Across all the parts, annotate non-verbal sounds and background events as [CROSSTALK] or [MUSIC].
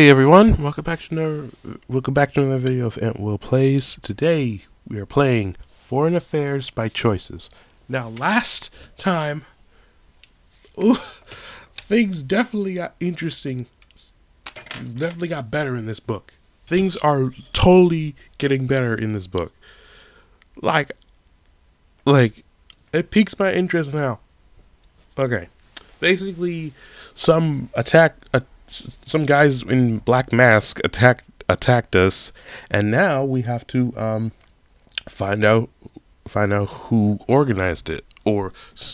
Hey everyone, welcome back to another welcome back to another video of Ant Will Plays. Today we are playing Foreign Affairs by Choices. Now last time ooh, things definitely got interesting. Things definitely got better in this book. Things are totally getting better in this book. Like like it piques my interest now. Okay. Basically some attack uh, some guys in black mask attacked attacked us, and now we have to um, find out find out who organized it, or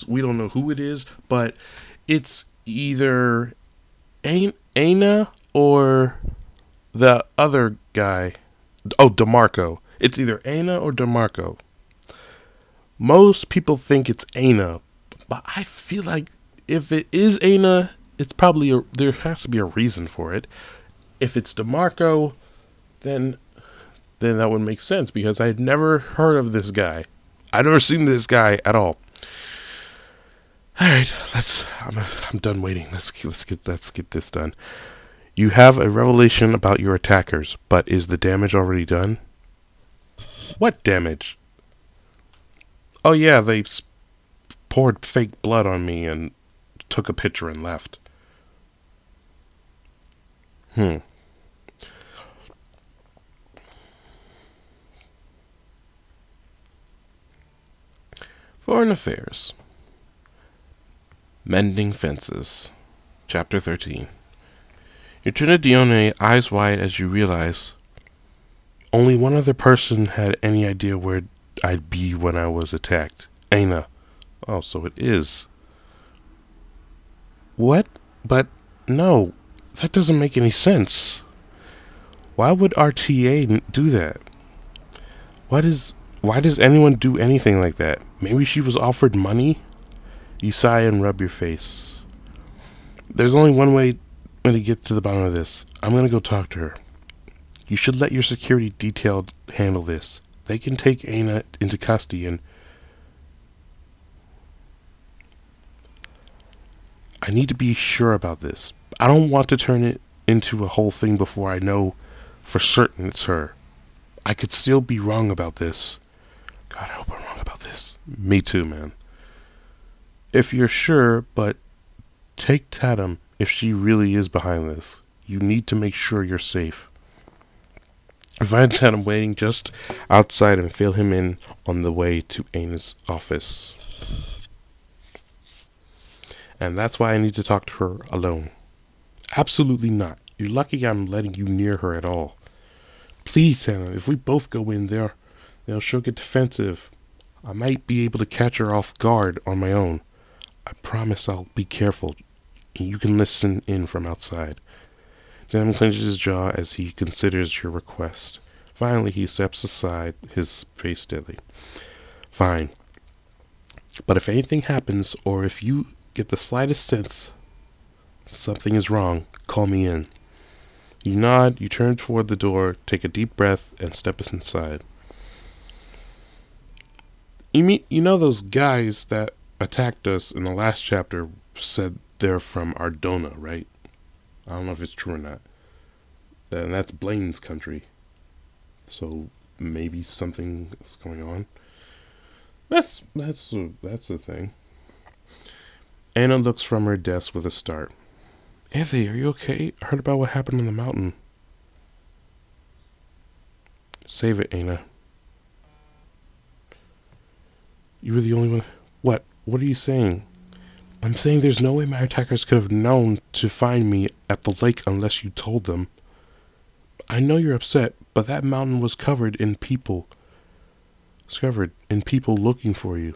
we don't know who it is, but it's either Ana or the other guy. Oh, DeMarco. It's either Ana or DeMarco. Most people think it's Ana, but I feel like if it is Ana, it's probably a, there has to be a reason for it. If it's DeMarco, then then that would make sense because I had never heard of this guy. I've never seen this guy at all. All right, let's. I'm I'm done waiting. Let's let's get let's get this done. You have a revelation about your attackers, but is the damage already done? What damage? Oh yeah, they poured fake blood on me and took a picture and left. Hmm. Foreign Affairs. Mending Fences. Chapter 13. You turn to Dione, eyes wide as you realize only one other person had any idea where I'd be when I was attacked. Ana. Oh, so it is. What? But no, that doesn't make any sense. Why would RTA do that? Why does why does anyone do anything like that? Maybe she was offered money? You sigh and rub your face. There's only one way, to get to the bottom of this. I'm gonna go talk to her. You should let your security detail handle this. They can take Ana into custody and I need to be sure about this. I don't want to turn it into a whole thing before I know for certain it's her. I could still be wrong about this. God, I hope I'm wrong about this. Me too, man. If you're sure, but take Tatum if she really is behind this. You need to make sure you're safe. I find Tatum waiting just outside and fill him in on the way to Ana's office. And that's why I need to talk to her alone. Absolutely not. You're lucky I'm letting you near her at all. Please, Hannah, if we both go in there, then she'll get defensive. I might be able to catch her off guard on my own. I promise I'll be careful, and you can listen in from outside. Dan clenches his jaw as he considers your request. Finally, he steps aside, his face deadly. Fine. But if anything happens, or if you get the slightest sense Something is wrong. Call me in. You nod, you turn toward the door, take a deep breath, and step inside. You meet, you know those guys that attacked us in the last chapter said they're from Ardona, right? I don't know if it's true or not. And that's Blaine's country. So maybe something is going on. That's that's a, that's the thing. Ana looks from her desk with a start. Anthony, are you okay? I heard about what happened on the mountain. Save it, Ana. You were the only one. What? What are you saying? I'm saying there's no way my attackers could have known to find me at the lake unless you told them. I know you're upset, but that mountain was covered in people. Discovered in people looking for you.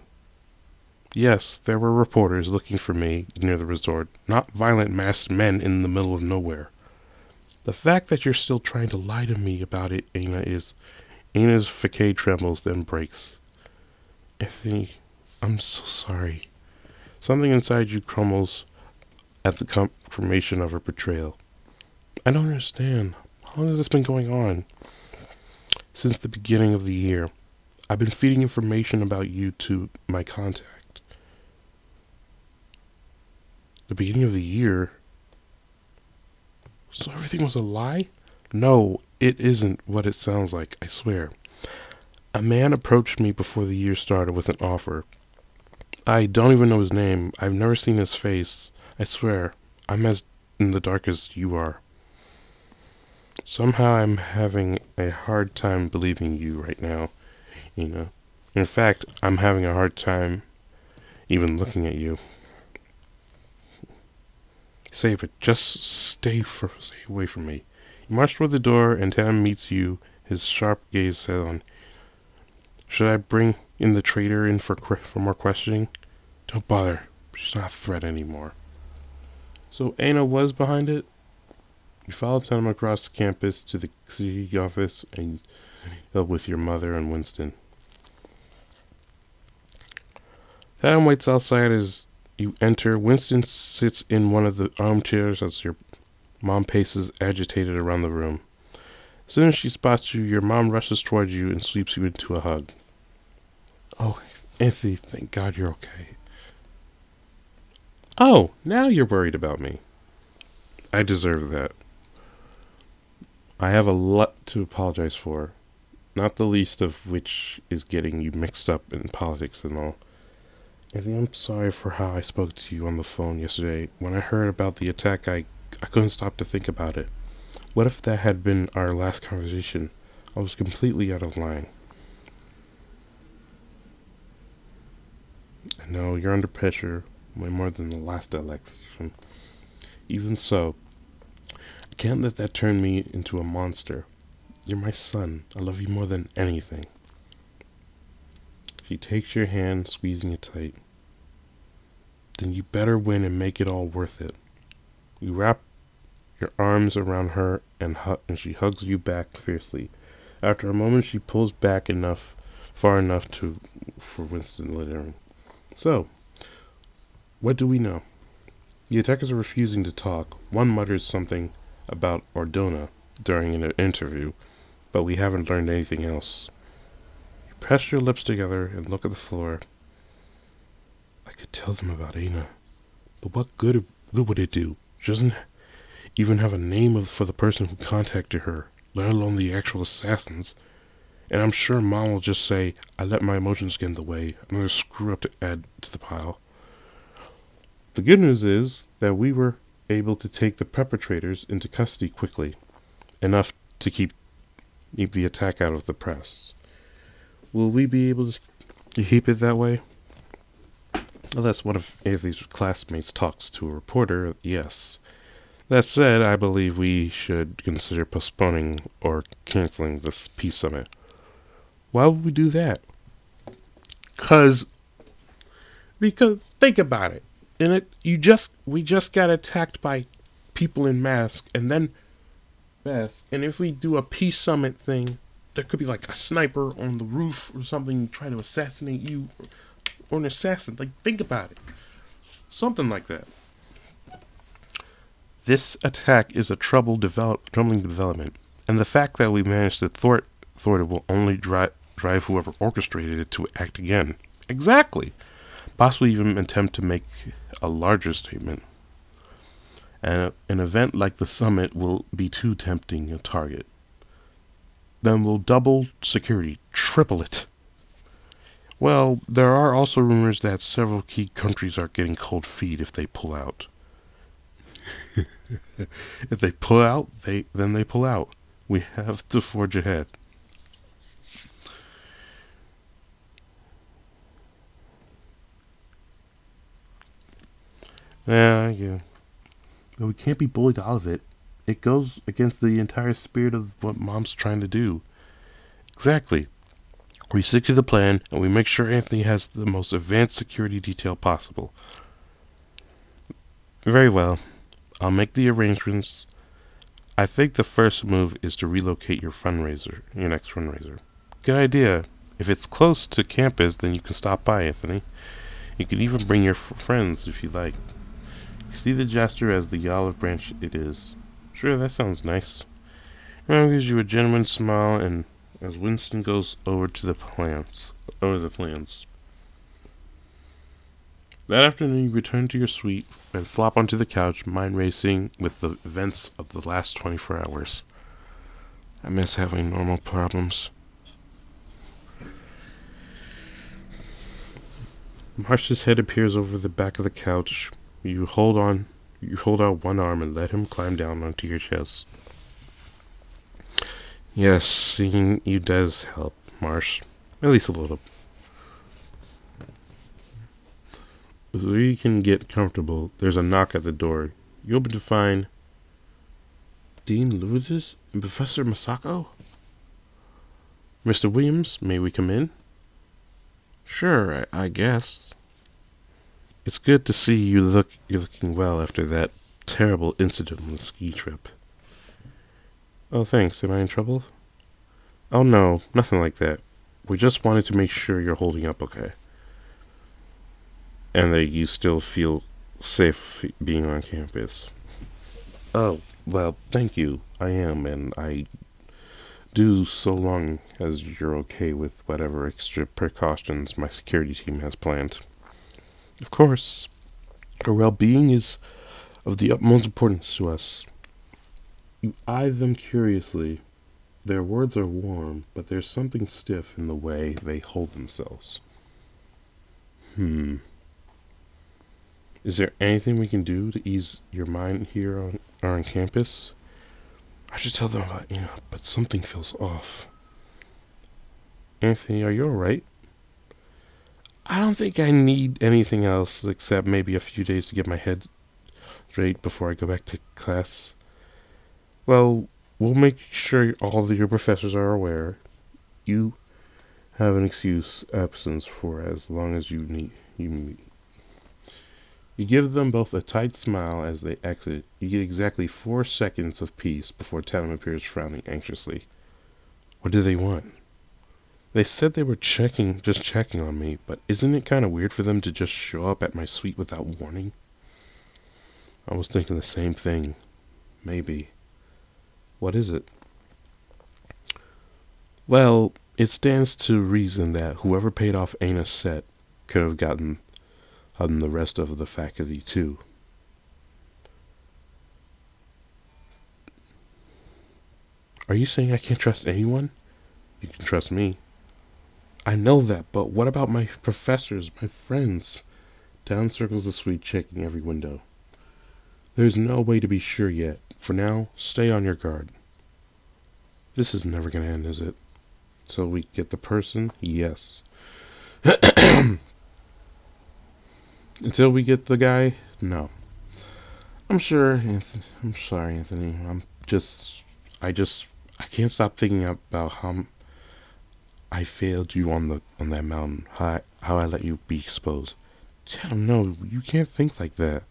Yes, there were reporters looking for me near the resort, not violent masked men in the middle of nowhere. The fact that you're still trying to lie to me about it, Ana, is... Ana's facade trembles, then breaks. Anthony, I'm so sorry. Something inside you crumbles at the confirmation of her betrayal. I don't understand. How long has this been going on? Since the beginning of the year. I've been feeding information about you to my contact. The beginning of the year. So everything was a lie? No, it isn't what it sounds like, I swear. A man approached me before the year started with an offer. I don't even know his name. I've never seen his face. I swear, I'm as in the dark as you are. Somehow I'm having a hard time believing you right now, you know. In fact, I'm having a hard time even looking at you. Save it. Just stay for stay away from me. You march toward the door, and Tam meets you. His sharp gaze set on. Should I bring in the traitor in for for more questioning? Don't bother. She's not a threat anymore. So Ana was behind it. You followed Tam across campus to the city office, and uh, with your mother and Winston. Tam waits outside as you enter. Winston sits in one of the armchairs as your mom paces agitated around the room. As soon as she spots you, your mom rushes towards you and sweeps you into a hug. Oh, Anthony, thank God you're okay. Oh, now you're worried about me. I deserve that. I have a lot to apologize for, not the least of which is getting you mixed up in politics and all. Anthony, I'm sorry for how I spoke to you on the phone yesterday. When I heard about the attack, I, I couldn't stop to think about it. What if that had been our last conversation? I was completely out of line. I know you're under pressure way more than the last election. Even so, I can't let that turn me into a monster. You're my son. I love you more than anything. She takes your hand, squeezing it tight. Then you better win and make it all worth it. You wrap your arms around her and, hu- and she hugs you back fiercely. After a moment, she pulls back enough, far enough to for Winston littering. So, what do we know? The attackers are refusing to talk. One mutters something about Ordona during an interview, but we haven't learned anything else. Press your lips together and look at the floor. I could tell them about Ana, but what good, good would it do? She doesn't even have a name of, for the person who contacted her, let alone the actual assassins. And I'm sure Mom will just say, I let my emotions get in the way, another screw up to add to the pile. The good news is that we were able to take the perpetrators into custody quickly, enough to keep, keep the attack out of the press. Will we be able to keep it that way? Unless one of Anthony's classmates talks to a reporter, yes. That said, I believe we should consider postponing or canceling this peace summit. Why would we do that? Cause because think about it. And it you just we just got attacked by people in masks and then masks. And if we do a peace summit thing, there could be like a sniper on the roof or something trying to assassinate you or, or an assassin. Like think about it. Something like that. This attack is a trouble develop, troubling development, and the fact that we managed to thwart, thwart it will only drive, drive whoever orchestrated it to act again. Exactly. Possibly even attempt to make a larger statement. And an event like the summit will be too tempting a target. Then we'll double security, triple it. Well, there are also rumors that several key countries are getting cold feet if they pull out. [LAUGHS] if they pull out, they then they pull out. We have to forge ahead. Yeah, yeah. But we can't be bullied out of it. It goes against the entire spirit of what Mom's trying to do. Exactly. We stick to the plan, and we make sure Anthony has the most advanced security detail possible. Very well. I'll make the arrangements. I think the first move is to relocate your fundraiser, your next fundraiser. Good idea. If it's close to campus, then you can stop by, Anthony. You can even bring your friends if you like. See the gesture as the olive branch it is. Sure, that sounds nice. Ron gives you a genuine smile, and as Winston goes over to the plants over the plants. That afternoon, you return to your suite and flop onto the couch, mind racing with the events of the last 24 hours. I miss having normal problems. Marsh's head appears over the back of the couch. You hold on, you hold out one arm and let him climb down onto your chest. Yes, seeing you does help, Marsh. At least a little. So you can get comfortable. There's a knock at the door. You open to find Dean Lewis and Professor Masako? Mr. Williams, may we come in? Sure, I, I guess. It's good to see you look you're looking well after that terrible incident on the ski trip. Oh, thanks. Am I in trouble? Oh, no. Nothing like that. We just wanted to make sure you're holding up okay. And that you still feel safe being on campus. Oh, well, thank you. I am, and I do so long as you're okay with whatever extra precautions my security team has planned. Of course, our well-being is of the utmost importance to us. You eye them curiously. Their words are warm, but there's something stiff in the way they hold themselves. Hmm. Is there anything we can do to ease your mind here on, on campus? I should tell them about, you know, but something feels off. Anthony, are you alright? I don't think I need anything else except maybe a few days to get my head straight before I go back to class. Well, we'll make sure all of your professors are aware. You have an excuse absence for as long as you need you You give them both a tight smile as they exit. You get exactly four seconds of peace before Tatum appears frowning anxiously. What do they want? They said they were checking, just checking on me, but isn't it kind of weird for them to just show up at my suite without warning? I was thinking the same thing. Maybe. What is it? Well, it stands to reason that whoever paid off Ana's set could have gotten, gotten the rest of the faculty too. Are you saying I can't trust anyone? You can trust me. I know that, but what about my professors, my friends? Down circles the suite, checking every window. There's no way to be sure yet. For now, stay on your guard. This is never going to end, is it? So we get the person? Yes. [CLEARS THROAT] Until we get the guy? No. I'm sure, Anthony. I'm sorry, Anthony. I'm just, I just, I can't stop thinking about how I failed you on the on that mountain. How I, how I let you be exposed. Tell no, you can't think like that.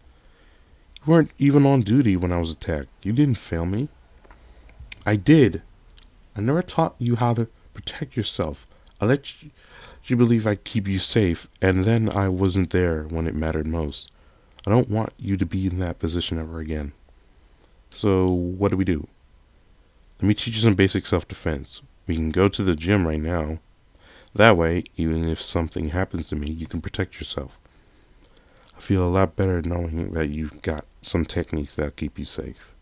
You weren't even on duty when I was attacked. You didn't fail me. I did. I never taught you how to protect yourself. I let you, you believe I'd keep you safe, and then I wasn't there when it mattered most. I don't want you to be in that position ever again. So, what do we do? Let me teach you some basic self-defense. We can go to the gym right now. That way, even if something happens to me, you can protect yourself. I feel a lot better knowing that you've got some techniques that'll keep you safe.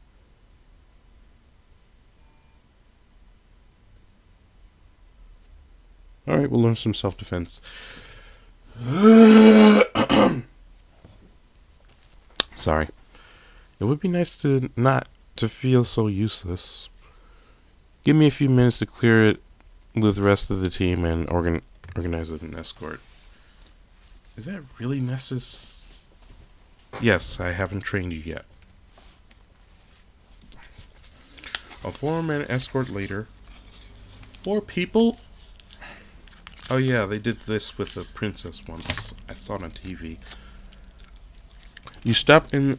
Alright, we'll learn some self-defense. [COUGHS] Sorry. It would be nice to not to feel so useless. Give me a few minutes to clear it with the rest of the team and organ organize an escort. Is that really necessary? Yes, I haven't trained you yet. A four-man escort later. Four people? Oh yeah, they did this with the princess once. I saw it on TV. You step in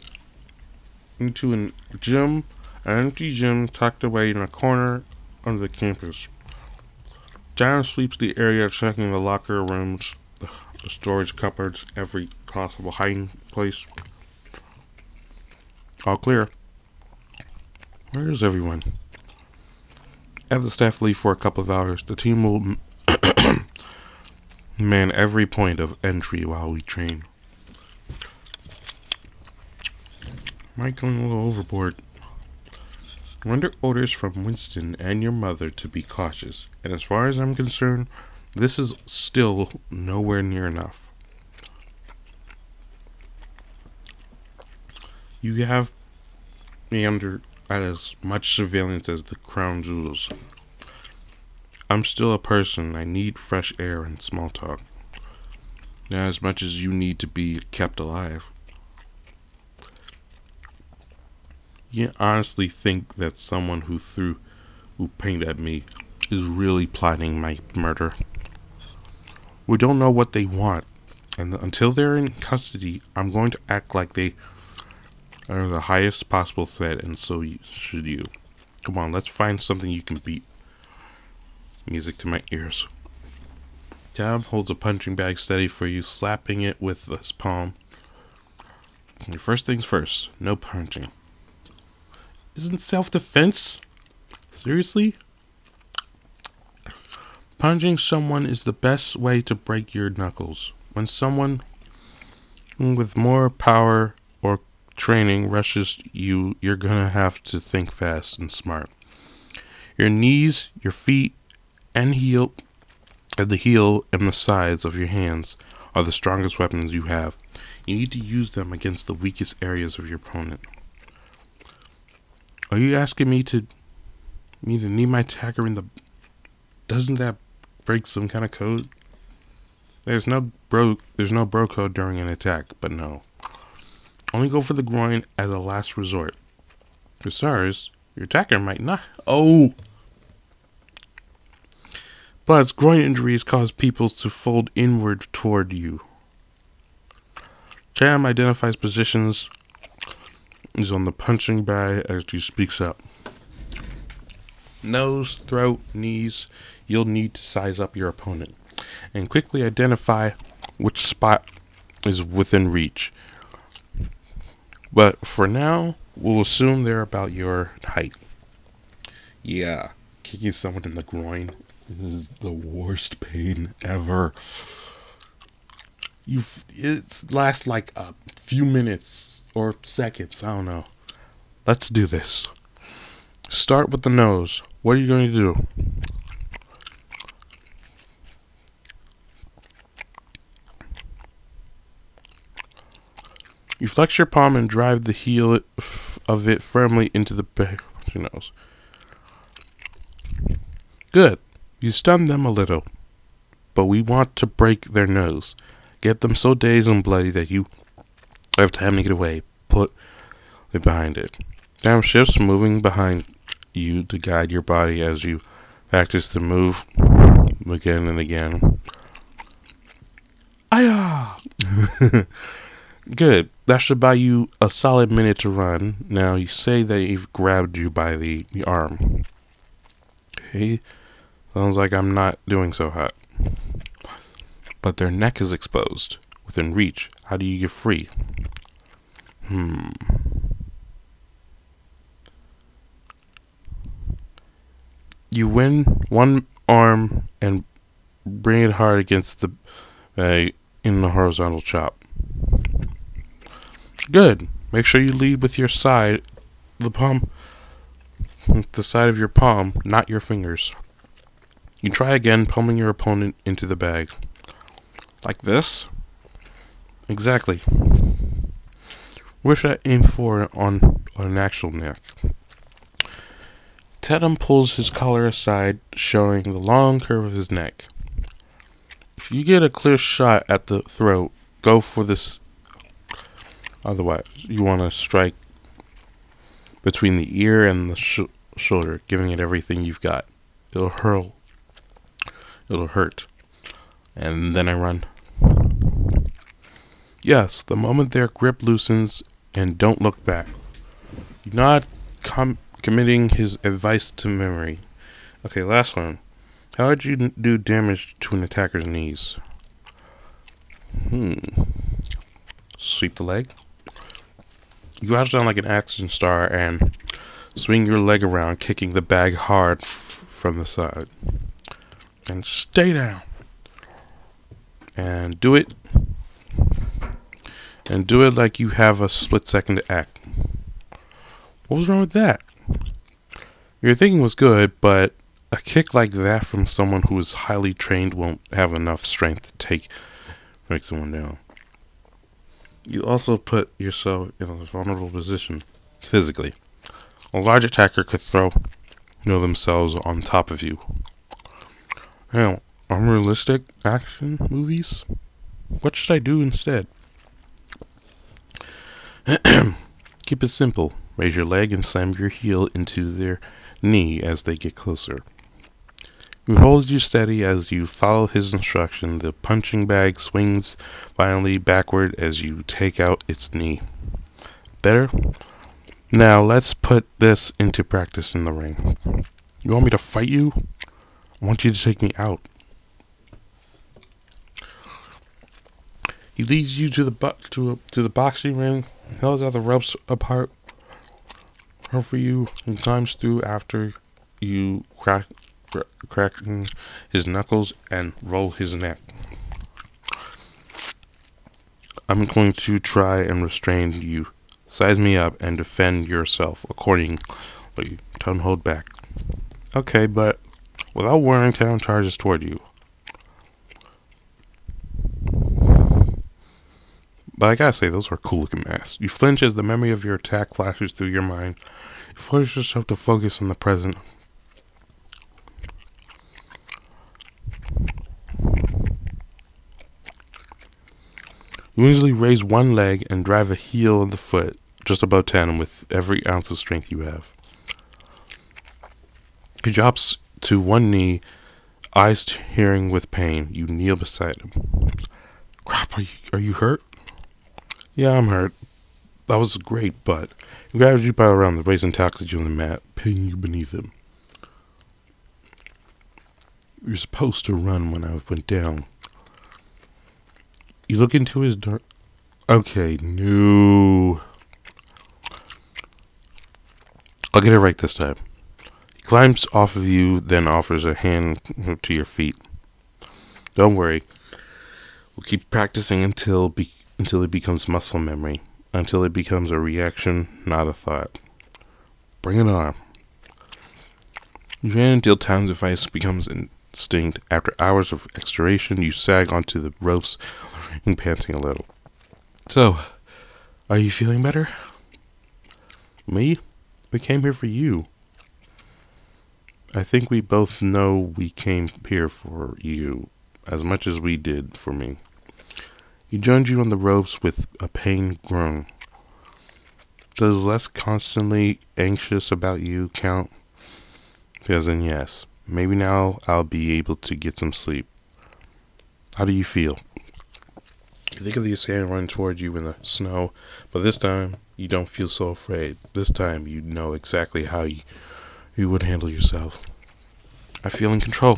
into a gym, an empty gym tucked away in a corner under the campus. John sweeps the area, checking the locker rooms, the storage cupboards, every possible hiding place. All clear. Where is everyone? Have the staff leave for a couple of hours, the team will [COUGHS] man every point of entry while we train. Am I going a little overboard? We're under orders from Winston and your mother to be cautious, and as far as I'm concerned, this is still nowhere near enough. You have me under as much surveillance as the crown jewels. I'm still a person. I need fresh air and small talk. As much as you need to be kept alive. You honestly think that someone who threw who paint at me is really plotting my murder? We don't know what they want, and until they're in custody, I'm going to act like they are the highest possible threat, and so should you. Come on, let's find something you can beat. Music to my ears. Tom holds a punching bag steady for you, slapping it with his palm. First things first, no punching. Isn't self-defense? Seriously? Punching someone is the best way to break your knuckles. When someone with more power or training rushes you, you're gonna have to think fast and smart. Your knees, your feet, and heel, and the heel and the sides of your hands are the strongest weapons you have. You need to use them against the weakest areas of your opponent. Are you asking me to me to knee my attacker in the doesn't that break some kind of code? There's no bro there's no bro code during an attack, but no. Only go for the groin as a last resort. For SARS, your attacker might not Oh But groin injuries cause people to fold inward toward you. Cam identifies positions is on the punching bag as she speaks up. Nose, throat, knees, you'll need to size up your opponent and quickly identify which spot is within reach. But for now, we'll assume they're about your height. Yeah, kicking someone in the groin is the worst pain ever. You, it lasts like a few minutes or seconds. I don't know. Let's do this. Start with the nose. What are you going to do? You flex your palm and drive the heel of it firmly into the your nose. Good. You stun them a little, but we want to break their nose. Get them so dazed and bloody that you have time to get away. Put behind it. Down shifts moving behind you to guide your body as you practice the move again and again. Aya! [LAUGHS] Good. That should buy you a solid minute to run. Now you say they've grabbed you by the, the arm. Okay. Sounds like I'm not doing so hot. But their neck is exposed. Within reach. How do you get free? Hmm. You win one arm and bring it hard against the uh, in the horizontal chop. Good. Make sure you lead with your side, the palm, the side of your palm, not your fingers. You try again, pulling your opponent into the bag. Like this? Exactly. Should I aim for on, on an actual neck? Tatum pulls his collar aside, showing the long curve of his neck. If you get a clear shot at the throat, go for this. Otherwise, you want to strike between the ear and the sh shoulder, giving it everything you've got. It'll hurl. It'll hurt. And then I run. Yes, the moment their grip loosens and don't look back. Not com committing his advice to memory. Okay, last one. How did you do damage to an attacker's knees? Hmm. Sweep the leg. You crouch down like an action star and swing your leg around, kicking the bag hard from the side. And stay down. And do it and do it like you have a split second to act. What was wrong with that? Your thinking was good, but a kick like that from someone who is highly trained won't have enough strength to take break someone down. You also put yourself in a vulnerable position physically. A large attacker could throw you know, themselves on top of you. Now, unrealistic action movies? What should I do instead? [CLEARS THROAT] Keep it simple. Raise your leg and slam your heel into their knee as they get closer. He holds you steady as you follow his instruction. The punching bag swings violently backward as you take out its knee. Better? Now let's put this into practice in the ring. You want me to fight you? I want you to take me out. He leads you to the to to the boxing ring, out the ropes apart for you, and climbs through after you crack cracking his knuckles and roll his neck. I'm going to try and restrain you. Size me up and defend yourself accordingly. Don't hold back. Okay, but without warning, down charges toward you. But I gotta say, those are cool looking masks. You flinch as the memory of your attack flashes through your mind. You force yourself to focus on the present. You usually raise one leg and drive a heel of the foot just above tandem with every ounce of strength you have. He drops to one knee, eyes tearing with pain. You kneel beside him. Crap, are you, are you hurt? Yeah, I'm hurt. That was great, but he grabs you by around the waist and tackles you on the mat, pinning you beneath him. You're supposed to run when I went down. You look into his dark. Okay, no. I'll get it right this time. He climbs off of you, then offers a hand to your feet. Don't worry. We'll keep practicing until be- until it becomes muscle memory, until it becomes a reaction, not a thought. Bring it on. You ran until Time's device becomes instinct. After hours of exploration, you sag onto the ropes [LAUGHS] and panting a little. So, are you feeling better? Me? We came here for you. I think we both know we came here for you as much as we did for me. He joined you on the ropes with a pained groan. Does less constantly anxious about you count? Then yes. Maybe now I'll be able to get some sleep. How do you feel? You think of the assailant running toward you in the snow, but this time you don't feel so afraid. This time you know exactly how you, you would handle yourself. I feel in control.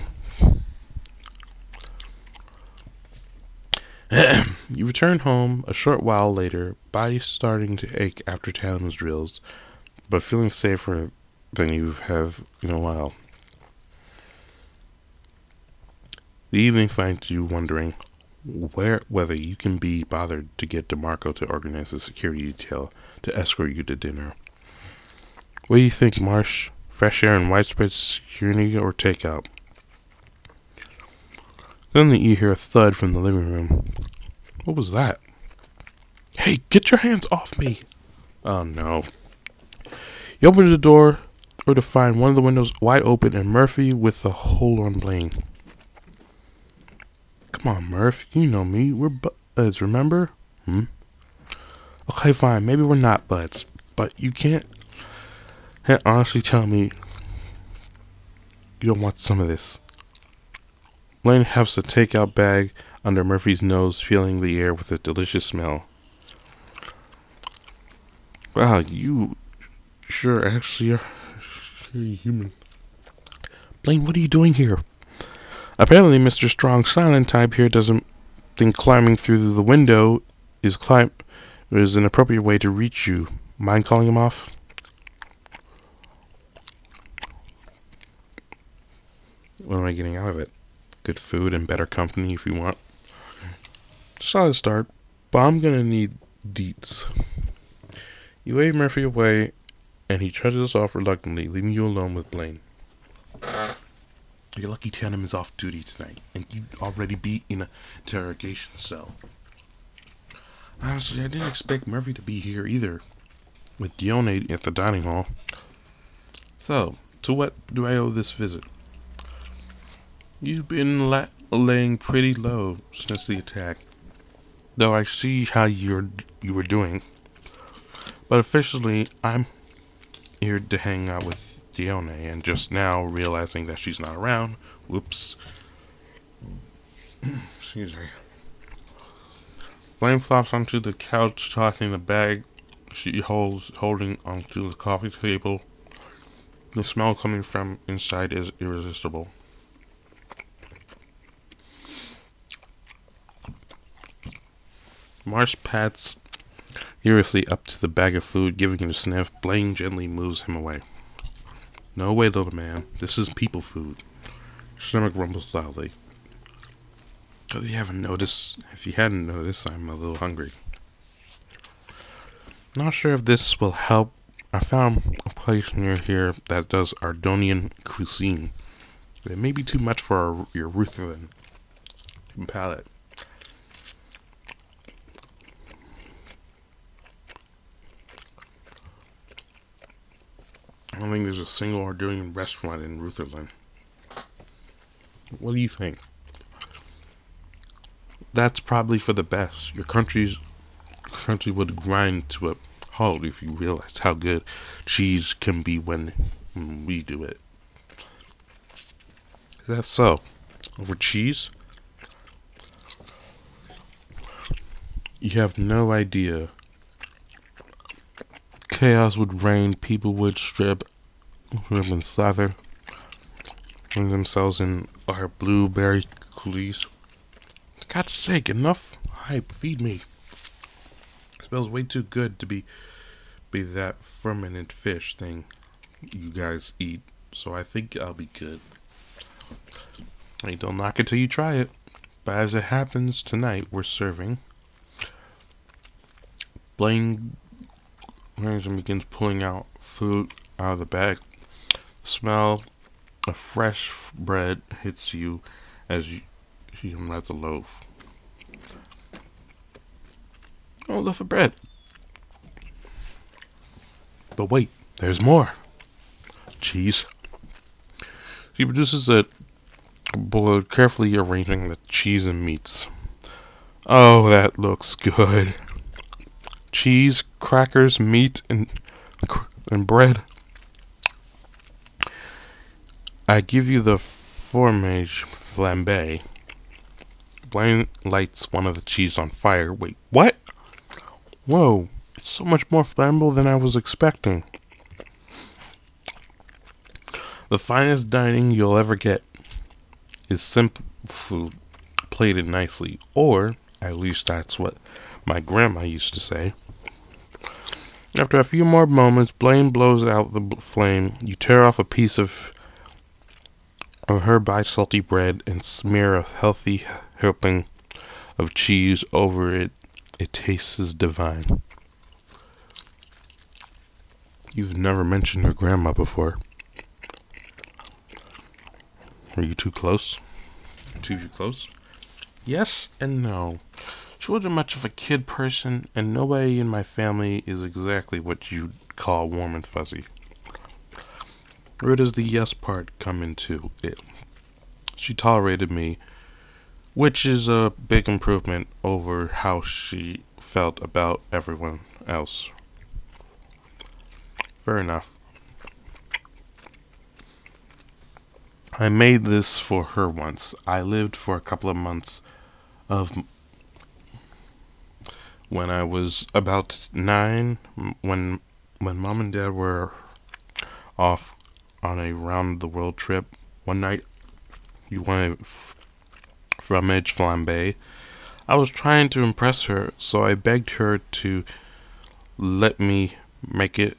[CLEARS THROAT] you return home a short while later, body starting to ache after Talon's drills, but feeling safer than you have in a while. The evening finds you wondering where whether you can be bothered to get DeMarco to organize a security detail to escort you to dinner. What do you think, Marsh? Fresh air and widespread security or takeout? Suddenly you hear a thud from the living room. What was that? Hey, get your hands off me! Oh no. You open the door or to find one of the windows wide open and Murphy with the hold on Blaine. Come on, Murph. You know me. We're buds, remember? Hmm? Okay, fine. Maybe we're not buds. But you can't, can't honestly tell me you don't want some of this. Blaine hefts a takeout bag under Murphy's nose, filling the air with a delicious smell. Wow, you sure actually are human. Blaine, what are you doing here? Apparently, Mr. Strong silent type here doesn't think climbing through the window is climb is an appropriate way to reach you. Mind calling him off? What am I getting out of it? Good food and better company if you want. Solid start, but I'm gonna need deets. You wave Murphy away and he trudges off reluctantly, leaving you alone with Blaine. Your lucky Tatum is off duty tonight, and you already be in an interrogation cell. Honestly, I didn't expect Murphy to be here either, with Dione at the dining hall. So, to what do I owe this visit? You've been la laying pretty low since the attack, though I see how you're you were doing. But officially, I'm here to hang out with Dione, and just now realizing that she's not around. Whoops. [CLEARS THROAT] Excuse me. Blaine flops onto the couch, tossing the bag she holds holding onto the coffee table. The smell coming from inside is irresistible. Marsh pats furiously up to the bag of food, giving it a sniff. Blaine gently moves him away. No way, little man. This is people food. Stomach rumbles loudly. If you haven't noticed, if you hadn't noticed, I'm a little hungry. Not sure if this will help. I found a place near here that does Ardonian cuisine. It may be too much for our, your Ruthven palate. Don't think there's a single Ardonian restaurant in Rutherland. What do you think? That's probably for the best. Your country's country would grind to a halt if you realized how good cheese can be when, when we do it. Is that so? Over cheese? You have no idea. Chaos would reign, people would strip, strip and slather themselves in our blueberry coulis. God's sake, enough hype, feed me. It smells way too good to be be that fermented fish thing you guys eat, so I think I'll be good. Hey, don't knock it till you try it. But as it happens, tonight we're serving. Blaine begins pulling out food out of the bag. Smell of fresh bread hits you as you, you unwraps a loaf. Oh, loaf of bread. But wait, there's more. Cheese. She produces a boiled, carefully arranging the cheese and meats. Oh, that looks good. Cheese, crackers, meat, and and bread. I give you the fromage flambe. Blaine lights one of the cheese on fire. Wait, what? Whoa, it's so much more flammable than I was expecting. The finest dining you'll ever get is simple food plated nicely, or at least that's what my grandma used to say. After a few more moments, Blaine blows out the flame. You tear off a piece of of her by salty bread and smear a healthy helping of cheese over it. It tastes divine. You've never mentioned your grandma before. Are you too close? Too close? Yes and no. She wasn't much of a kid person, and nobody in my family is exactly what you'd call warm and fuzzy. Where does the yes part come into it? She tolerated me, which is a big improvement over how she felt about everyone else. Fair enough. I made this for her once. I lived for a couple of months of when I was about nine, when when mom and dad were off on a round the world trip. One night, you wanted fromage flambe. I was trying to impress her, so I begged her to let me make it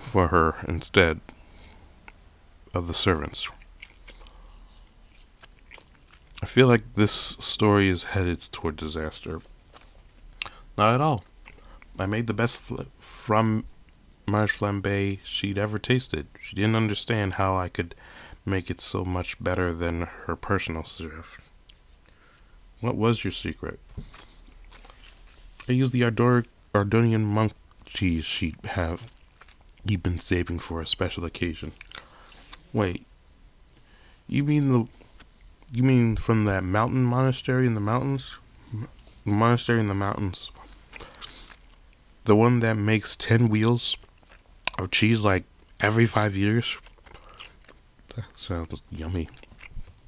for her instead of the servants. I feel like this story is headed toward disaster. Not at all. I made the best from fromage flambe she'd ever tasted. She didn't understand how I could make it so much better than her personal chef. What was your secret? I used the Ardor Ardonian monk cheese she'd have you've been saving for a special occasion. Wait, you mean the you mean from that mountain monastery in the mountains? The monastery in the mountains. The one that makes 10 wheels of cheese like every five years? That sounds yummy.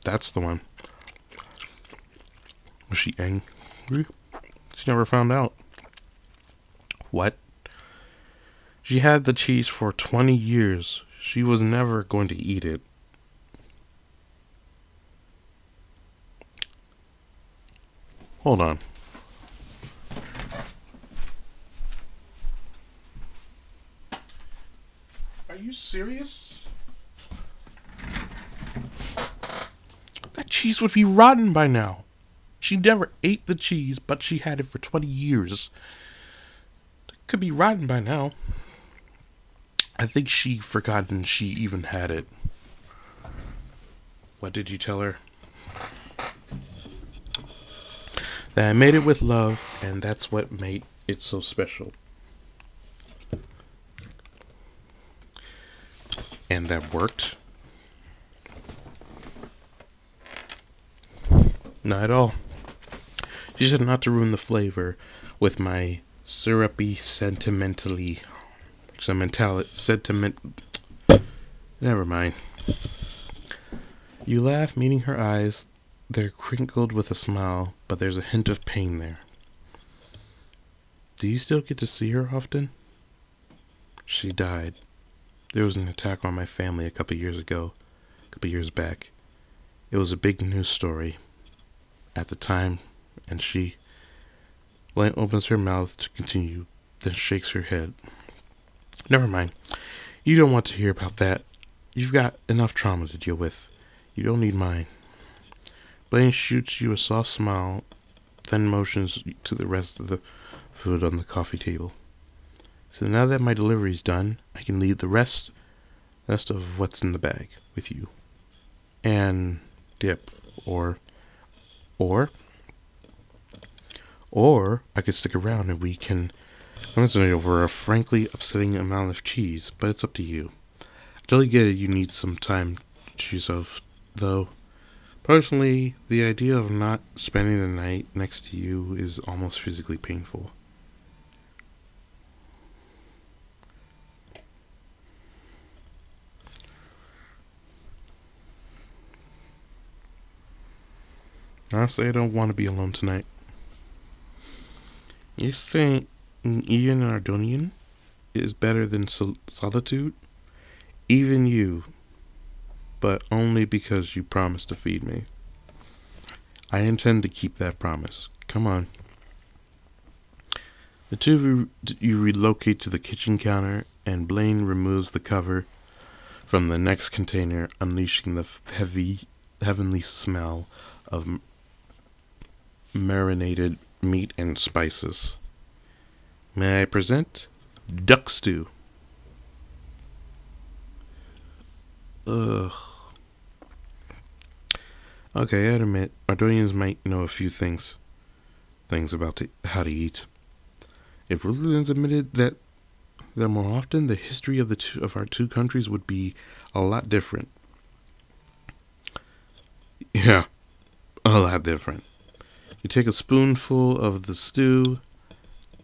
That's the one. Was she angry? She never found out. What? She had the cheese for 20 years. She was never going to eat it. Hold on. You serious? That cheese would be rotten by now. She never ate the cheese, but she had it for 20 years. It could be rotten by now. I think she forgotten she even had it. What did you tell her? That I made it with love, and that's what made it so special. And that worked? Not at all. She said not to ruin the flavor with my syrupy, sentimentally, sentimental, sentiment. Never mind. You laugh, meeting her eyes. They're crinkled with a smile, but there's a hint of pain there. Do you still get to see her often? She died. There was an attack on my family a couple years ago, a couple years back. It was a big news story at the time, and she. Blaine opens her mouth to continue, then shakes her head. Never mind. You don't want to hear about that. You've got enough trauma to deal with. You don't need mine. Blaine shoots you a soft smile, then motions to the rest of the food on the coffee table. So now that my delivery's done, I can leave the rest rest of what's in the bag with you. And dip or or or I could stick around and we can concentrate over a frankly upsetting amount of cheese, but it's up to you. I totally get it you need some time to yourself, though. Personally, the idea of not spending the night next to you is almost physically painful. Honestly, I don't want to be alone tonight. You think Ian Ardonian is better than sol- solitude? Even you. But only because you promised to feed me. I intend to keep that promise. Come on. The two of you, you relocate to the kitchen counter, and Blaine removes the cover from the next container, unleashing the heavy, heavenly smell of marinated meat and spices. May I present duck stew? Ugh. Okay, I admit, Ardonians might know a few things, things about to, how to eat. If religions admitted that that more often, the history of the two, of our two countries would be a lot different. Yeah, a lot different. You take a spoonful of the stew,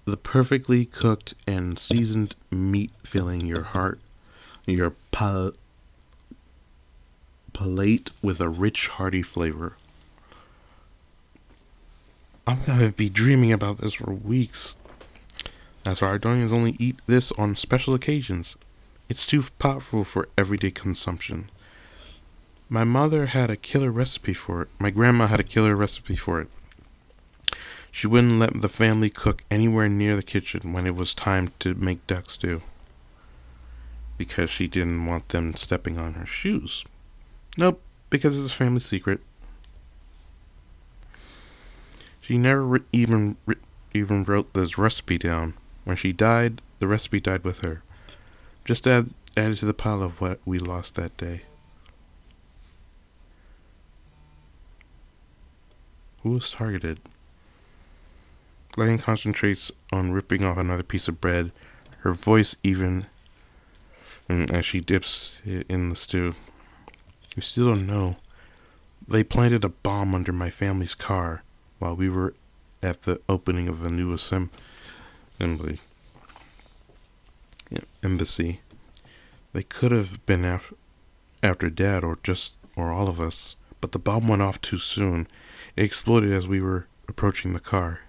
the perfectly cooked and seasoned meat filling your heart, your pal- palate with a rich, hearty flavor. I'm gonna be dreaming about this for weeks. That's why Ardonians only eat this on special occasions. It's too powerful for everyday consumption. My mother had a killer recipe for it. My grandma had a killer recipe for it. She wouldn't let the family cook anywhere near the kitchen when it was time to make duck stew. Because she didn't want them stepping on her shoes. Nope, because it's a family secret. She never even even wrote this recipe down. When she died, the recipe died with her. Just add added to the pile of what we lost that day. Who was targeted? Blaine concentrates on ripping off another piece of bread, her voice even mm, as she dips it in the stew. We still don't know. They planted a bomb under my family's car while we were at the opening of the new assembly embassy. They could have been af- after Dad or just or all of us, but the bomb went off too soon. It exploded as we were approaching the car.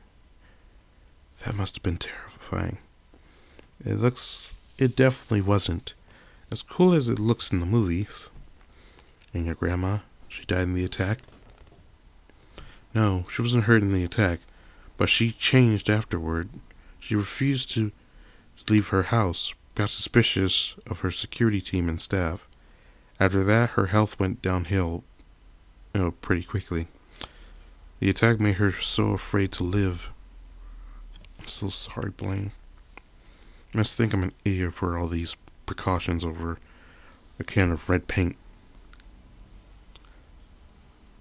That must have been terrifying. It looks. It definitely wasn't. As cool as it looks in the movies. And your grandma? She died in the attack? No, she wasn't hurt in the attack, but she changed afterward. She refused to leave her house, got suspicious of her security team and staff. After that, her health went downhill you know, pretty quickly. The attack made her so afraid to live. I'm so sorry, Blaine. I must think I'm an idiot for all these precautions over a can of red paint.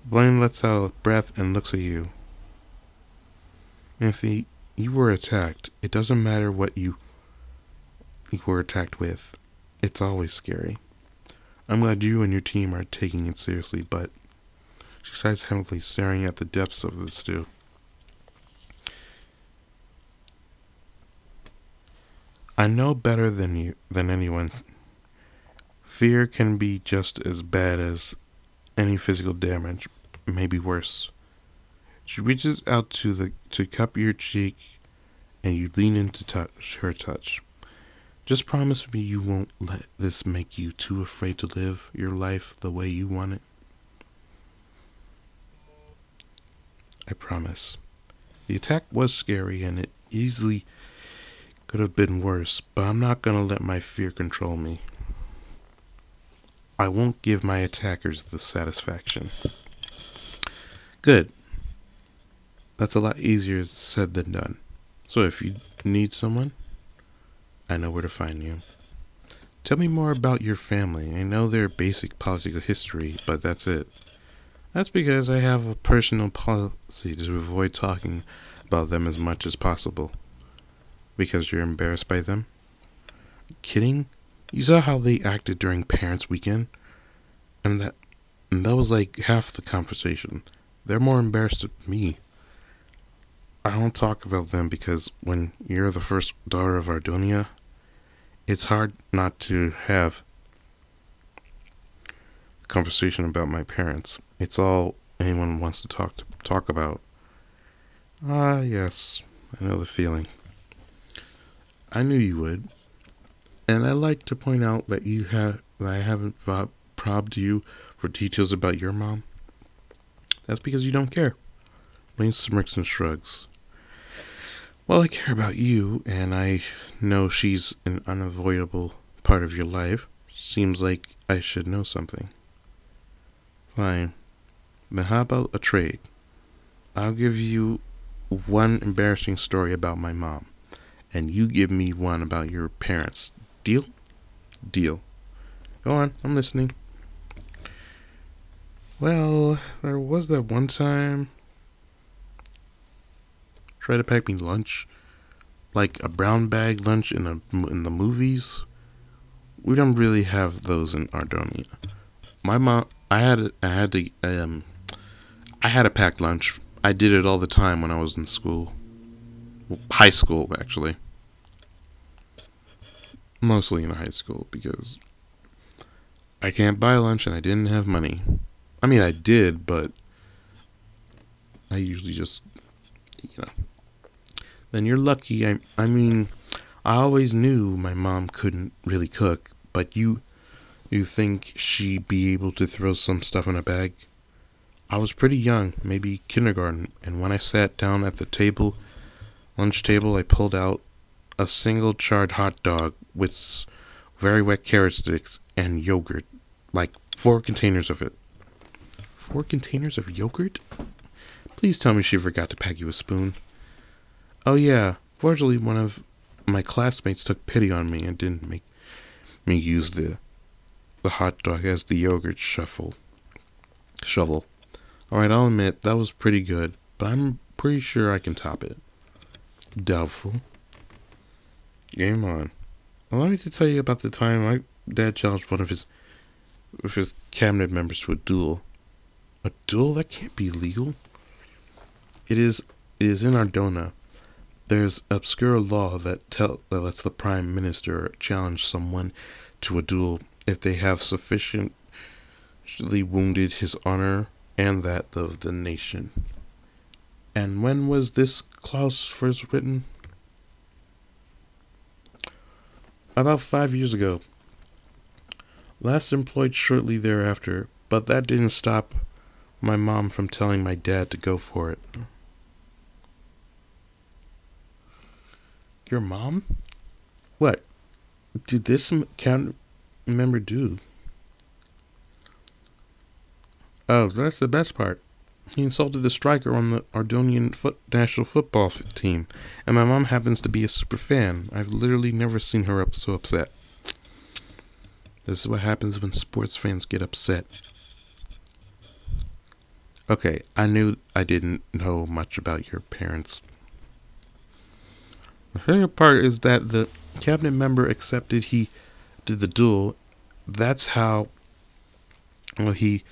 Blaine lets out a breath and looks at you. Anthony, you were attacked. It doesn't matter what you you were attacked with. It's always scary. I'm glad you and your team are taking it seriously, but she sighs heavily, staring at the depths of the stew. I know better than you than anyone. Fear can be just as bad as any physical damage, maybe worse. She reaches out to the to cup your cheek and you lean in to touch her touch. Just promise me you won't let this make you too afraid to live your life the way you want it. I promise. The attack was scary and it easily could have been worse, but I'm not going to let my fear control me. I won't give my attackers the satisfaction. Good. That's a lot easier said than done. So if you need someone, I know where to find you. Tell me more about your family. I know their basic political history, but that's it. That's because I have a personal policy to avoid talking about them as much as possible. Because you're embarrassed by them? Kidding? You saw how they acted during Parents' Weekend? And that and that was like half the conversation. They're more embarrassed than me. I don't talk about them because when you're the first daughter of Ardonia, it's hard not to have a conversation about my parents. It's all anyone wants to talk to talk about. Ah, yes, I know the feeling. I knew you would, and I like to point out that you have that I haven't probed you for details about your mom. That's because you don't care. Blaine smirks and shrugs. Well, I care about you, and I know she's an unavoidable part of your life. Seems like I should know something. Fine. Then how about a trade? I'll give you one embarrassing story about my mom, and you give me one about your parents. Deal? Deal. Go on, I'm listening. Well, there was that one time try to pack me lunch, like a brown bag lunch in a in the movies. We don't really have those in Ardonia. My mom, I had I had to um, I had a packed lunch. I did it all the time when I was in school, high school actually. Mostly in high school because I can't buy lunch and I didn't have money. I mean, I did, but I usually just, you know, then you're lucky. I, I mean, I always knew my mom couldn't really cook, but you, you think she'd be able to throw some stuff in a bag? I was pretty young, maybe kindergarten, and when I sat down at the table, lunch table, I pulled out a single charred hot dog with very wet carrot sticks and yogurt, like four containers of it. Four containers of yogurt? Please tell me she forgot to pack you a spoon. Oh yeah, fortunately one of my classmates took pity on me and didn't make me use the the hot dog as the yogurt shuffle shovel. Alright, I'll admit that was pretty good, but I'm pretty sure I can top it. Doubtful. Game on. Allow me to tell you about the time my dad challenged one of his of his cabinet members to a duel. A duel? That can't be legal. It is it is in Ardonia. There's obscure law that tell that lets the prime minister challenge someone to a duel if they have sufficiently wounded his honor and that of the nation. And when was this clause first written? About five years ago. Last employed shortly thereafter, but that didn't stop my mom from telling my dad to go for it. Your mom? What did this count member do? Oh, that's the best part. He insulted the striker on the Ardonian foot national football team, and my mom happens to be a super fan. I've literally never seen her up so upset. This is what happens when sports fans get upset. Okay, I knew I didn't know much about your parents. The favorite part is that the cabinet member accepted he did the duel. That's how well, he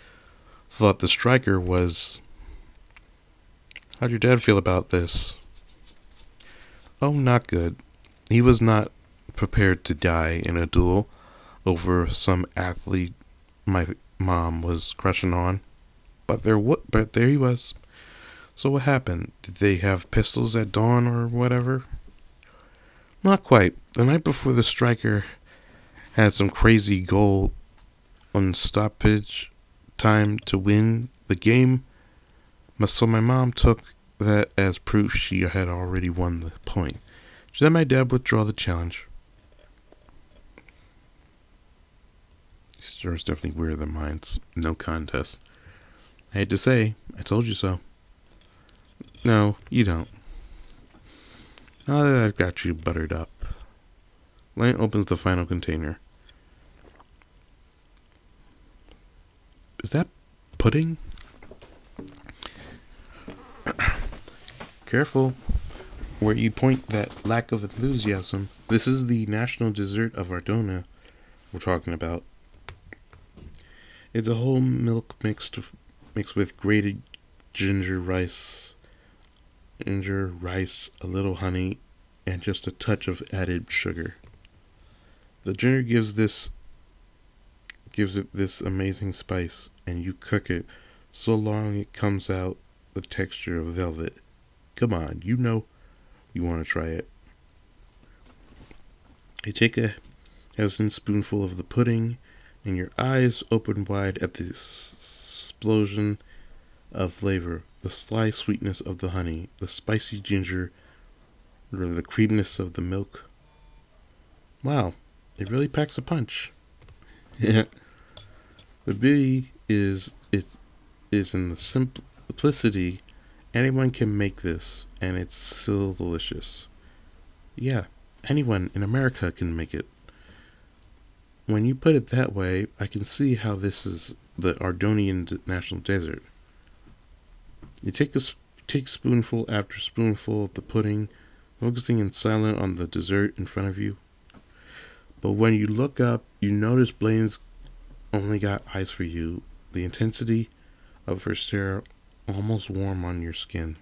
thought the striker was. How'd your dad feel about this? Oh, not good. He was not prepared to die in a duel over some athlete my mom was crushing on. But there, what? But there he was. So what happened? Did they have pistols at dawn or whatever? Not quite. The night before the striker had some crazy goal on stoppage time to win the game. So my mom took that as proof she had already won the point. She let my dad withdraw the challenge. Is definitely weirder than mine. It's no contest. I hate to say, I told you so. No, you don't. Now that I've got you buttered up. Blaine opens the final container. Is that pudding? Careful where you point that lack of enthusiasm. This is the national dessert of Ardonia we're talking about. It's a whole milk mixed mixed with grated ginger rice ginger, rice, a little honey, and just a touch of added sugar. The ginger gives this gives it this amazing spice, and you cook it so long it comes out the texture of velvet. Come on, you know you want to try it. You take a dozen spoonful of the pudding, and your eyes open wide at the explosion of flavor the sly sweetness of the honey, the spicy ginger, or the creaminess of the milk. Wow, it really packs a punch. Yeah. The beauty is it is in the simplicity. Anyone can make this, and it's still delicious. Yeah, anyone in America can make it. When you put it that way, I can see how this is the Ardonian National Desert. You take a take spoonful after spoonful of the pudding, focusing in silence on the dessert in front of you. But when you look up, you notice Blaine's only got eyes for you. The intensity of her stare almost warm on your skin.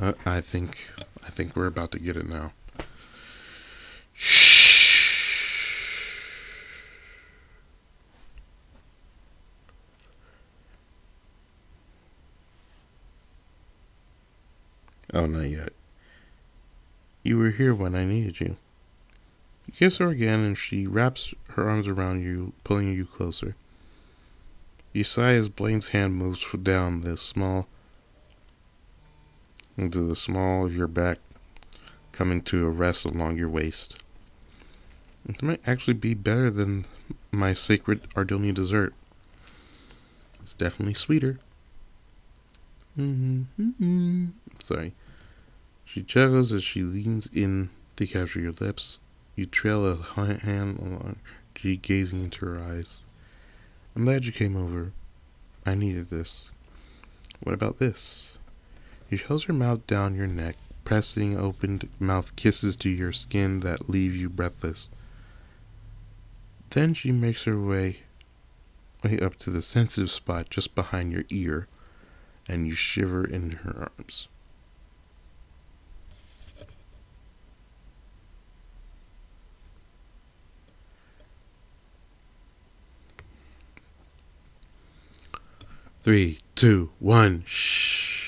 Uh, I think I think we're about to get it now. Shh. Oh, not yet. You were here when I needed you. You kiss her again, and she wraps her arms around you, pulling you closer. You sigh as Blaine's hand moves down the small into the small of your back, coming to a rest along your waist. It might actually be better than my sacred Ardonia dessert. It's definitely sweeter. Mm-hmm. Mm-hmm. Sorry. She chuckles as she leans in to capture your lips. You trail a hand along she gazing into her eyes. I'm glad you came over. I needed this. What about this? She holds her mouth down your neck, pressing opened mouth kisses to your skin that leave you breathless. Then she makes her way, way up to the sensitive spot just behind your ear, and you shiver in her arms. Three, two, one, shh.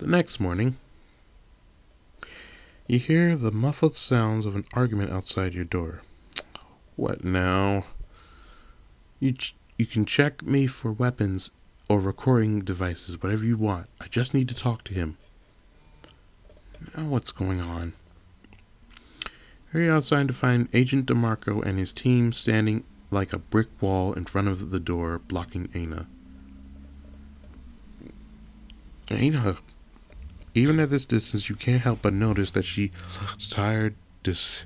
The next morning, you hear the muffled sounds of an argument outside your door. What now? You you can check me for weapons or recording devices, whatever you want. I just need to talk to him. Now what's going on? Hurry outside to find Agent DeMarco and his team standing like a brick wall in front of the door, blocking Ana. Ana even at this distance, you can't help but notice that she is tired, dis,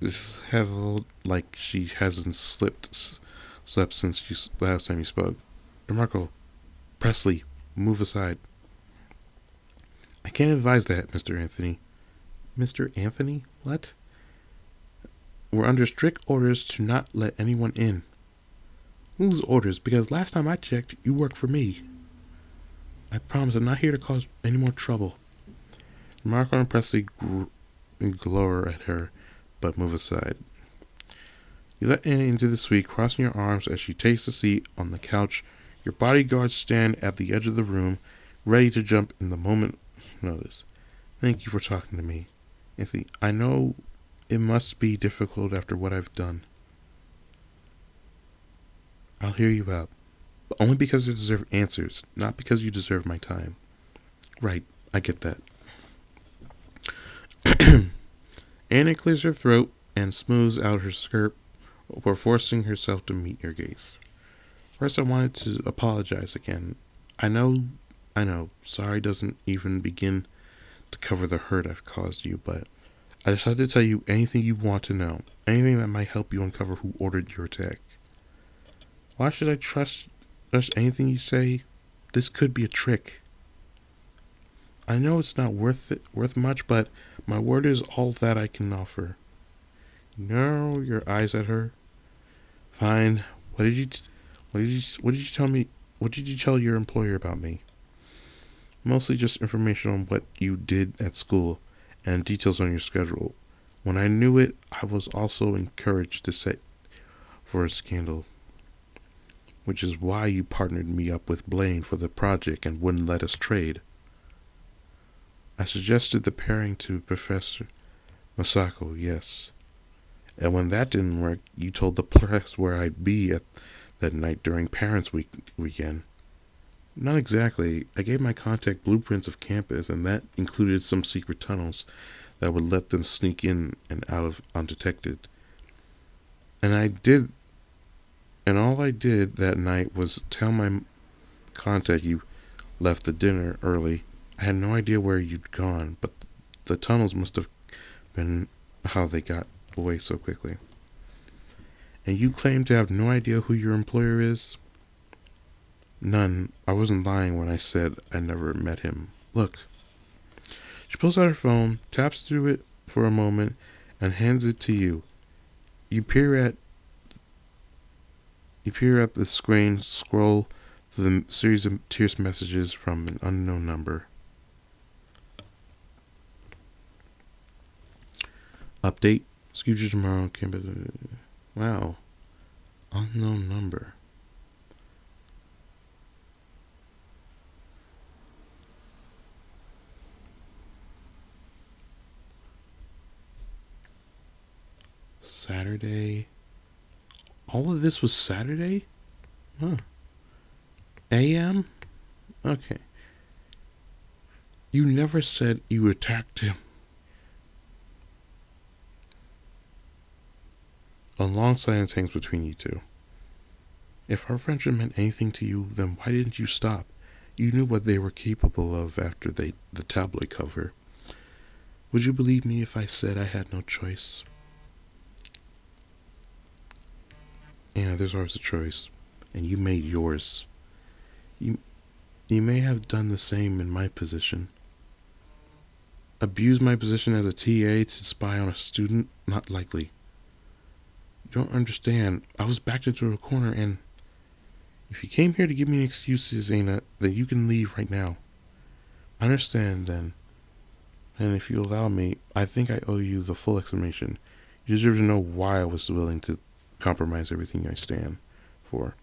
disheveled, like she hasn't slipped, slept since you, last time you spoke. DeMarco, Presley, move aside. I can't advise that, Mr. Anthony. Mr. Anthony? What? We're under strict orders to not let anyone in. Whose orders? Because last time I checked, you work for me. I promise I'm not here to cause any more trouble. Marco and Presley glower at her, but move aside. You let Annie into the suite, crossing your arms as she takes a seat on the couch. Your bodyguards stand at the edge of the room, ready to jump in the moment notice. Thank you for talking to me. Anthony, I know it must be difficult after what I've done. I'll hear you out but only because you deserve answers, not because you deserve my time. Right, I get that. [CLEARS THROAT] Ana clears her throat and smooths out her skirt before forcing herself to meet your gaze. First, I wanted to apologize again. I know, I know, sorry doesn't even begin to cover the hurt I've caused you, but I decided to tell you anything you want to know, anything that might help you uncover who ordered your attack. Why should I trust just anything you say, this could be a trick. I know it's not worth it, worth much, but my word is all that I can offer. Narrow your eyes at her. Fine. What did you, what did you, what did you tell me? What did you tell your employer about me? Mostly just information on what you did at school and details on your schedule. When I knew it, I was also encouraged to set for a scandal which is why you partnered me up with Blaine for the project and wouldn't let us trade. I suggested the pairing to Professor Masako, yes. And when that didn't work, you told the press where I'd be at that night during Parents' Week weekend. Not exactly. I gave my contact blueprints of campus, and that included some secret tunnels that would let them sneak in and out of undetected. And I did and all I did that night was tell my contact you left the dinner early. I had no idea where you'd gone, but the tunnels must have been how they got away so quickly. And you claim to have no idea who your employer is? None. I wasn't lying when I said I never met him. Look. She pulls out her phone, taps through it for a moment, and hands it to you. You peer at you peer at the screen, scroll through the series of text messages from an unknown number. Update you tomorrow. Uh, wow. Unknown number. Saturday. All of this was Saturday? Huh. AM? Okay. You never said you attacked him. A long silence hangs between you two. If our friendship meant anything to you, then why didn't you stop? You knew what they were capable of after they, the tabloid cover. Would you believe me if I said I had no choice? Yeah, there's always a choice, and you made yours. You, you may have done the same in my position. Abuse my position as a TA to spy on a student? Not likely. You don't understand. I was backed into a corner, and if you came here to give me excuses, Ana, then you can leave right now. I understand, then. And if you allow me, I think I owe you the full explanation. You deserve to know why I was willing to compromise everything I stand for.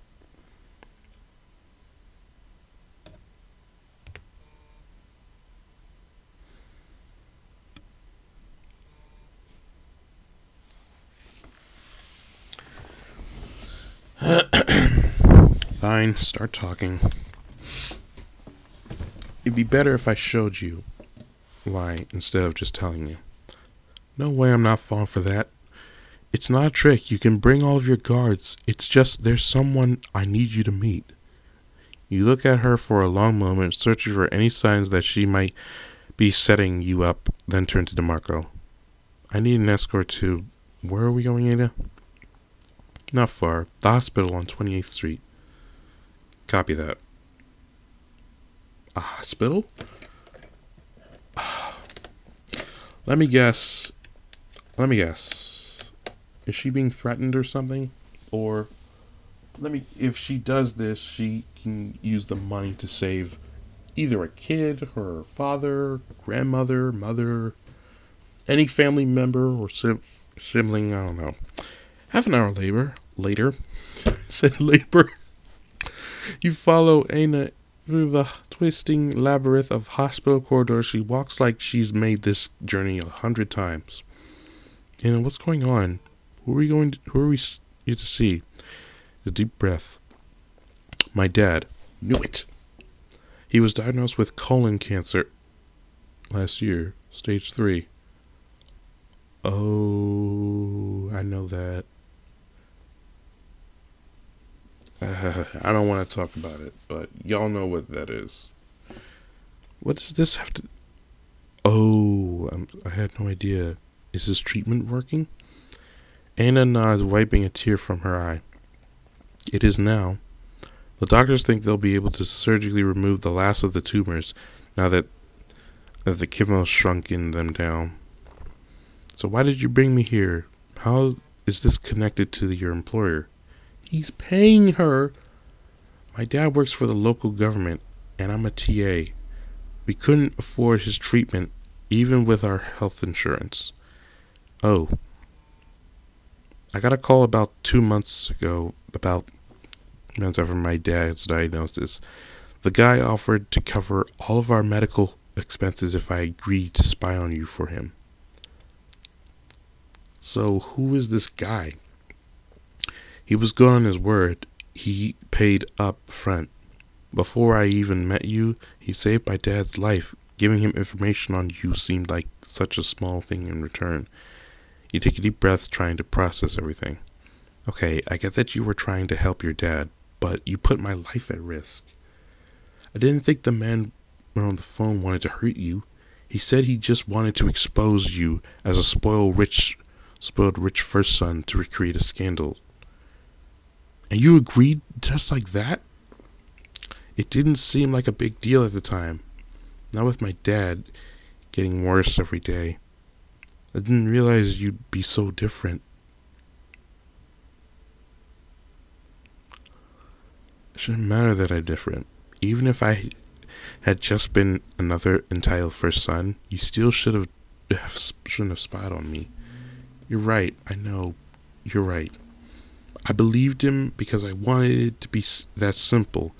[COUGHS] Fine, start talking. It'd be better if I showed you why instead of just telling you. No way I'm not falling for that. It's not a trick. You can bring all of your guards. It's just there's someone I need you to meet. You look at her for a long moment, searching for any signs that she might be setting you up, then turn to DeMarco. I need an escort to. Where are we going, Ada? Not far. The hospital on 28th Street. Copy that. A hospital? [SIGHS] Let me guess. Let me guess. Is she being threatened or something? Or let me if she does this, she can use the money to save either a kid, her father, grandmother, mother, any family member or sibling, I don't know. Half an hour later, later, [LAUGHS] said labor. You follow Ana through the twisting labyrinth of hospital corridors. She walks like she's made this journey a hundred times. You know, what's going on? Who are we going to, who are we to see? A deep breath. My dad. Knew it. He was diagnosed with colon cancer last year, stage 3. Oh, I know that. Uh, [LAUGHS] I don't want to talk about it, but y'all know what that is. What does this have to... Oh, I'm, I had no idea. Is his treatment working? Ana nods, wiping a tear from her eye. It is now. The doctors think they'll be able to surgically remove the last of the tumors now that, that the chemo shrunken them down. So why did you bring me here? How is this connected to your employer? He's paying her. My dad works for the local government, and I'm a TA. We couldn't afford his treatment, even with our health insurance. Oh, I got a call about two months ago about months after my dad's diagnosis. The guy offered to cover all of our medical expenses if I agreed to spy on you for him. So, who is this guy? He was good on his word. He paid up front. Before I even met you, he saved my dad's life. Giving him information on you seemed like such a small thing in return. You take a deep breath, trying to process everything. Okay, I get that you were trying to help your dad, but you put my life at risk. I didn't think the man on the phone wanted to hurt you. He said he just wanted to expose you as a spoiled rich, spoiled rich first son to recreate a scandal. And you agreed just like that? It didn't seem like a big deal at the time. Not with my dad getting worse every day. I didn't realize you'd be so different. It shouldn't matter that I'm different. Even if I had just been another entitled first son, you still should have, shouldn't have spied on me. You're right. I know. You're right. I believed him because I wanted it to be that simple.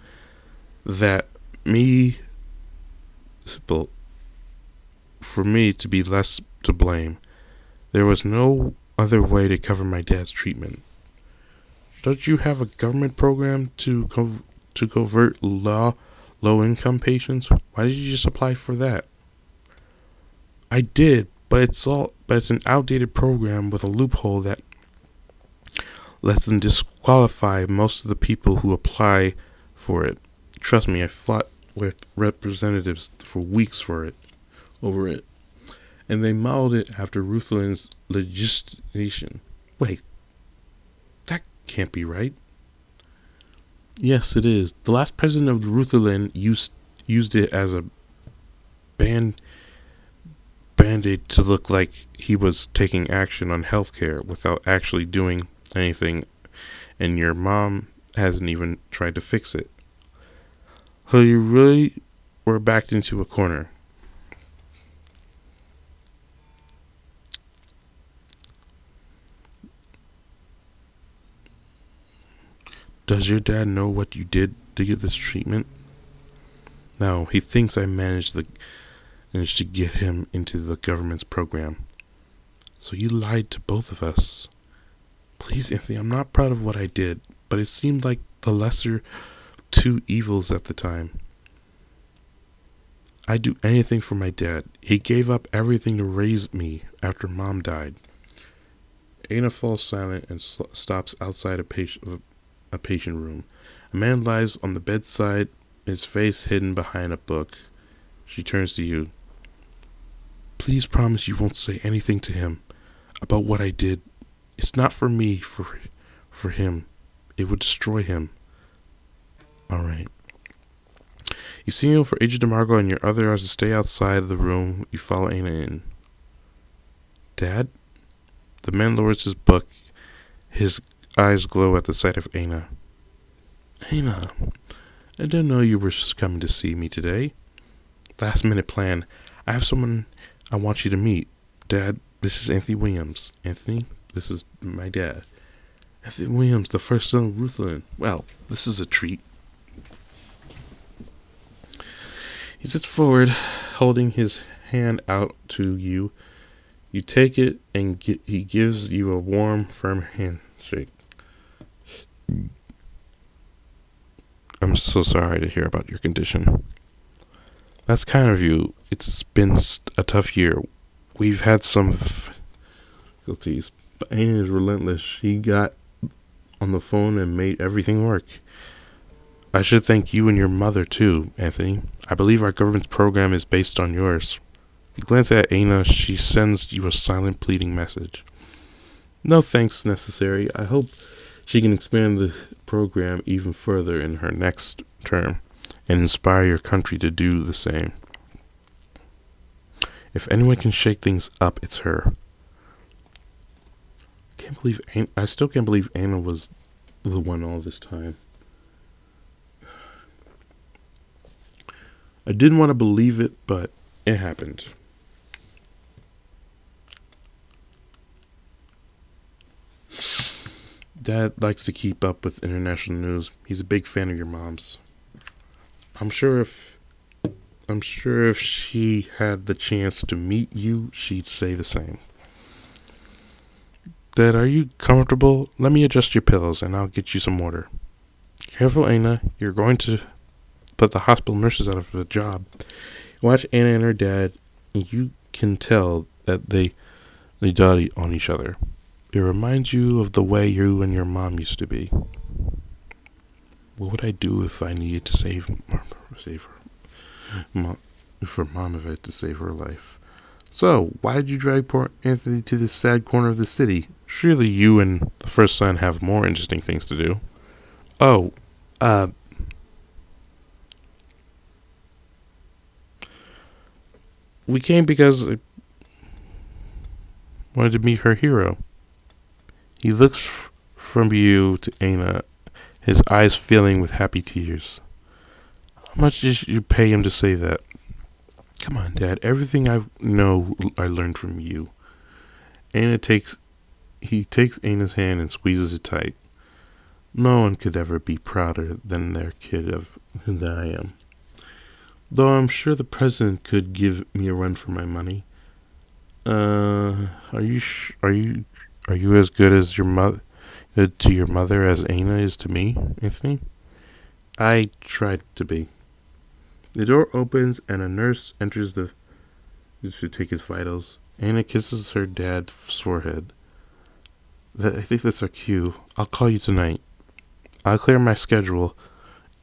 That me, simple, for me to be less to blame. There was no other way to cover my dad's treatment. Don't you have a government program to co- to convert law low income patients? Why did you just apply for that? I did, but it's all but it's an outdated program with a loophole that lets them disqualify most of the people who apply for it. Trust me, I fought with representatives for weeks for it, over it, and they modeled it after Rutherland's legislation. Wait, that can't be right. Yes, it is. The last president of Rutherland used used it as a band band-aid to look like he was taking action on healthcare without actually doing anything and your mom hasn't even tried to fix it. So you really were backed into a corner. Does your dad know what you did to get this treatment? No, he thinks I managed the managed to get him into the government's program. So you lied to both of us. Please, Anthony, I'm not proud of what I did, but it seemed like the lesser two evils at the time. I'd do anything for my dad. He gave up everything to raise me after mom died. Ana falls silent and stops outside a patient, a patient room. A man lies on the bedside, his face hidden behind a book. She turns to you. Please promise you won't say anything to him about what I did. It's not for me, for for him. It would destroy him. All right. You signal for Agent DeMarco and your other guards to stay outside of the room. You follow Ana in. Dad? The man lowers his book. His eyes glow at the sight of Ana. Ana, I didn't know you were coming to see me today. Last minute plan. I have someone I want you to meet. Dad, this is Anthony Williams. Anthony, this is my dad. Anthony Williams, the first son of Rutherland. Well, this is a treat. He sits forward, holding his hand out to you. You take it, and get, he gives you a warm, firm handshake. I'm so sorry to hear about your condition. That's kind of you. It's been a tough year. We've had some difficulties, but Annie is relentless. She got on the phone and made everything work. I should thank you and your mother too, Anthony. I believe our government's program is based on yours. You glance at Ana, she sends you a silent pleading message. No thanks necessary. I hope she can expand the program even further in her next term and inspire your country to do the same. If anyone can shake things up, it's her. Can't believe I still can't believe Ana was the one all this time. I didn't want to believe it, but it happened. Dad likes to keep up with international news. He's a big fan of your mom's. I'm sure if I'm sure if she had the chance to meet you, she'd say the same. Dad, are you comfortable? Let me adjust your pillows and I'll get you some water. Careful, Ana. You're going to put the hospital nurses out of a job. Watch Ana and her dad. You can tell that they they dotty on each other. It reminds you of the way you and your mom used to be. What would I do if I needed to save save her? Mom, for mom, if I had to save her life. So, why did you drag poor Anthony to this sad corner of the city? Surely you and the first son have more interesting things to do. Oh, uh. We came because I wanted to meet her hero. He looks f- from you to Ana, his eyes filling with happy tears. How much did you pay him to say that? Come on, Dad. Everything I know, I learned from you. Ana takes He takes Ana's hand and squeezes it tight. No one could ever be prouder than their kid of than I am. Though I'm sure the president could give me a run for my money. Uh, are you sh- are you are you as good as your mother uh, good to your mother as Ana is to me, Anthony? I tried to be. The door opens and a nurse enters the to take his vitals. Ana kisses her dad's forehead. That, I think that's our cue. I'll call you tonight. I'll clear my schedule.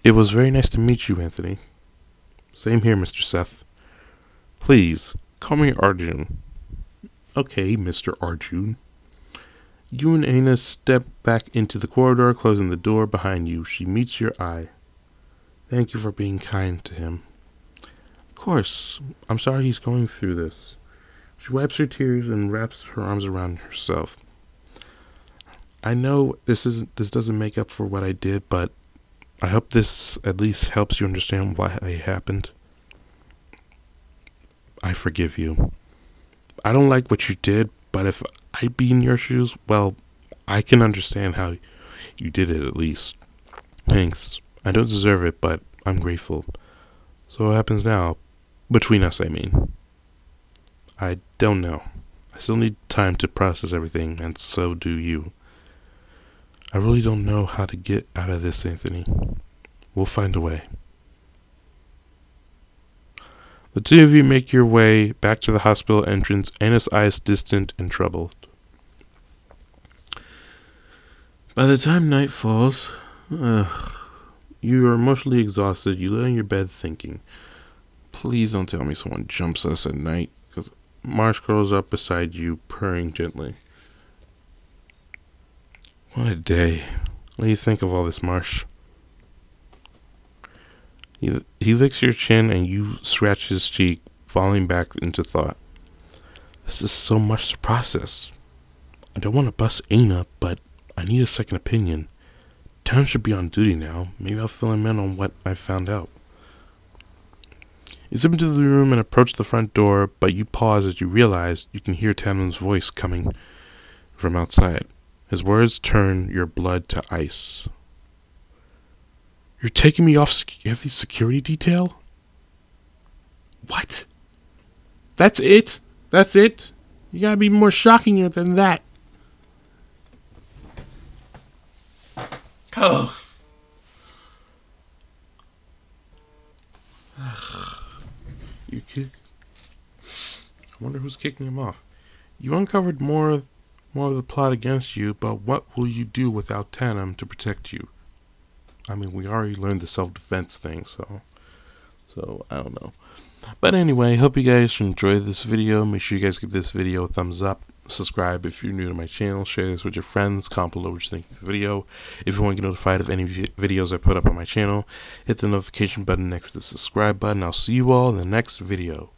It was very nice to meet you, Anthony. Same here, Mr. Seth. Please, call me Arjun. Okay, Mr. Arjun. You and Ana step back into the corridor, closing the door behind you. She meets your eye. Thank you for being kind to him. Of course, I'm sorry he's going through this. She wipes her tears and wraps her arms around herself. I know this isn't this doesn't make up for what I did, but I hope this at least helps you understand why it happened. I forgive you. I don't like what you did, but if I'd be in your shoes, well, I can understand how you did it at least. Thanks. I don't deserve it, but I'm grateful. So what happens now? Between us, I mean. I don't know. I still need time to process everything, and so do you. I really don't know how to get out of this, Anthony. We'll find a way. The two of you make your way back to the hospital entrance, Ana's eyes distant and troubled. By the time night falls, you are emotionally exhausted. You lay on your bed thinking, please don't tell me someone jumps us at night, because Marsh curls up beside you, purring gently. What a day. What do you think of all this, Marsh? He, licks your chin and you scratch his cheek, falling back into thought. This is so much to process. I don't want to bust Ana, but I need a second opinion. Town should be on duty now. Maybe I'll fill him in on what I found out. You step into the room and approach the front door, but you pause as you realize you can hear Tanman's voice coming from outside. His words turn your blood to ice. You're taking me off security detail? What? That's it? That's it? You gotta be more shocking than that. Oh. [SIGHS] you kick. I wonder who's kicking him off. You uncovered more, more of the plot against you, but what will you do without Tanum to protect you? I mean, we already learned the self-defense thing, so, so I don't know. But anyway, hope you guys enjoyed this video. Make sure you guys give this video a thumbs up subscribe if you're new to my channel, share this with your friends, comment below what you think of the video. If you want to get notified of any videos I put up on my channel, hit the notification button next to the subscribe button. I'll see you all in the next video.